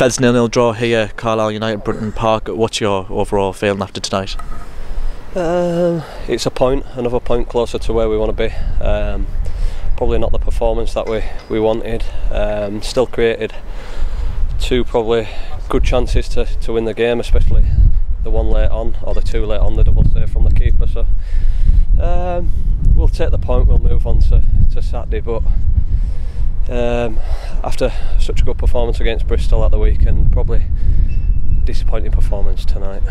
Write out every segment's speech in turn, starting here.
Feds nil nil draw here, Carlisle United, Brunton Park. What's your overall feeling after tonight? Um, it's a point, another point closer to where we want to be. Um, probably not the performance that we, we wanted. Um, still created two probably good chances to, to win the game, especially the one late on, or the two late on, the double save from the keeper. So um, we'll take the point, we'll move on to, to Saturday. But um, after such a good performance against Bristol at the weekend, probably disappointing performance tonight.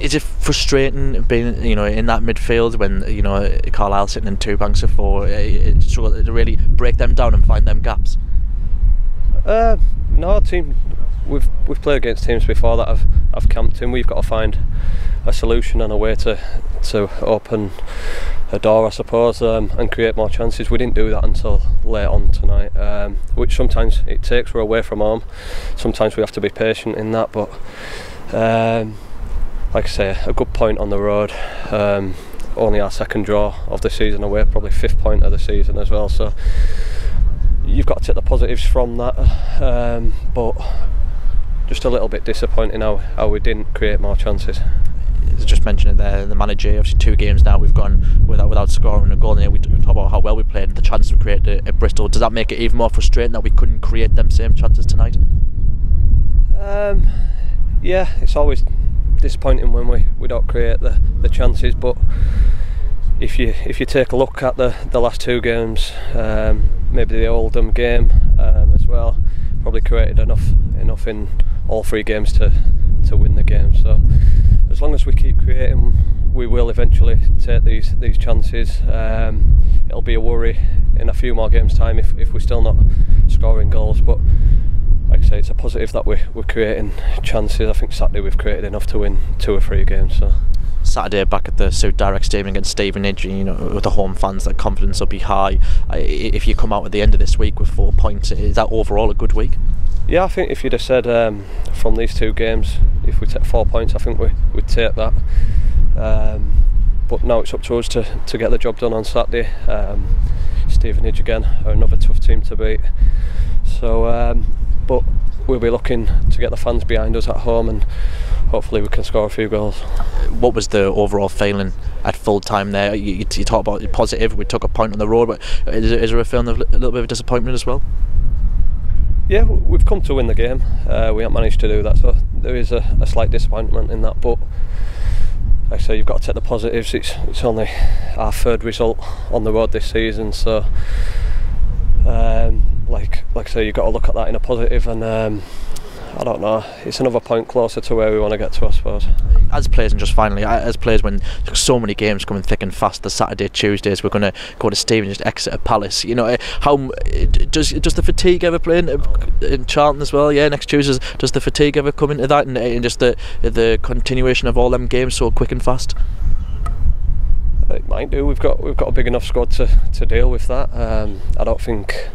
Is it frustrating being you know in that midfield when you know Carlisle sitting in two banks of four, uh, struggle to really break them down and find them gaps? Uh, no, our team we've we've played against teams before that have, have camped in. We've got to find a solution and a way to to open a door, I suppose, um, and create more chances. We didn't do that until late on tonight, um, which sometimes it takes. We're away from home. Sometimes we have to be patient in that, but um, like I say, a good point on the road. Um, only our second draw of the season away, probably fifth point of the season as well. So you've got to take the positives from that, um, but just a little bit disappointing how, how we didn't create more chances. I just mentioned it there, the manager, obviously two games now we've gone without without scoring a goal. And we talk about how well we played, the chances we created at Bristol. Does that make it even more frustrating that we couldn't create them same chances tonight? Um, yeah, it's always disappointing when we, we don't create the, the chances, but if you if you take a look at the, the last two games, um, maybe the Oldham game um, as well, probably created enough enough in all three games to, to win the game. So as long as we keep creating, we will eventually take these these chances. Um, it'll be a worry in a few more games' time if, if we're still not scoring goals, but like I say, it's a positive that we're, we're creating chances. I think Saturday we've created enough to win two or three games. So. Saturday back at the Suit Direct Stadium against Stevenage, you know, with the home fans, that confidence will be high. If you come out at the end of this week with four points, is that overall a good week? Yeah, I think if you'd have said um, from these two games, if we take four points, I think we, we'd take that. Um, but now it's up to us to, to get the job done on Saturday. Um, Stevenage again are another tough team to beat. So, um, but we'll be looking to get the fans behind us at home and hopefully we can score a few goals. What was the overall feeling at full time there? You, you, you talk about positive, we took a point on the road, but is, is there a feeling of a little bit of disappointment as well? Yeah, we've come to win the game. Uh, we haven't managed to do that, so there is a, a, slight disappointment in that. But like I say, you've got to take the positives. It's it's only our third result on the road this season, so um, like like I say, you've got to look at that in a positive. and. Um, I don't know. It's another point closer to where we want to get to, I suppose. Players, and just finally, as players, when so many games coming thick and fast, the Saturday, Tuesdays, we're going to go to Stevenage, Exeter, Palace. You know, how does does the fatigue ever play in, in Charlton as well? Yeah, next Tuesday, does the fatigue ever come into that, and, and just the the continuation of all them games so quick and fast? It might do. We've got we've got a big enough squad to, to deal with that. Um, I don't think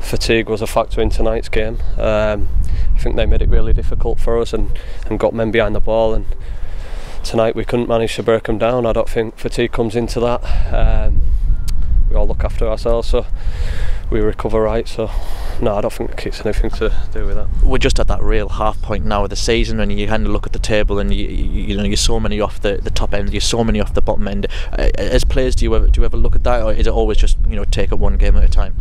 fatigue was a factor in tonight's game. Um, I think they made it really difficult for us and, and got men behind the ball. And tonight we couldn't manage to break them down. I don't think fatigue comes into that. Um, we all look after ourselves, so we recover right. So no, I don't think it's anything to do with that. We're just at that real half point now of the season, and you kind of look at the table, and you you, know you're so many off the, the top end, you're so many off the bottom end. As players, do you ever do you ever look at that, or is it always just you know take it one game at a time?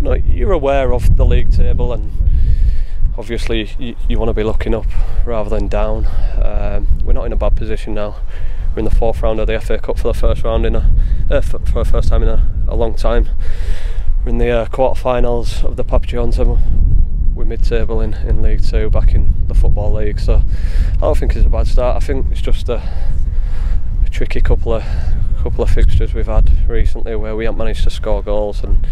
No, you're aware of the league table, and obviously you, you want to be looking up rather than down. Um, we're not in a bad position now. We're in the fourth round of the FA Cup for the first round in a uh, for, for the first time in a, a long time. We're in the uh, quarterfinals of the Papa John's we're mid-table in, in League Two, back in the Football League. So I don't think it's a bad start. I think it's just a, a tricky couple of couple of fixtures we've had recently where we haven't managed to score goals and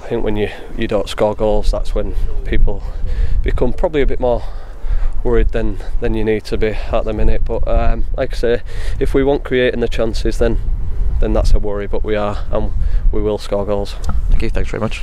I think when you, you don't score goals that's when people become probably a bit more worried than than you need to be at the minute. But um, like I say if we want creating the chances then then that's a worry but we are and we will score goals. Thank you. Thanks very much